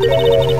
Música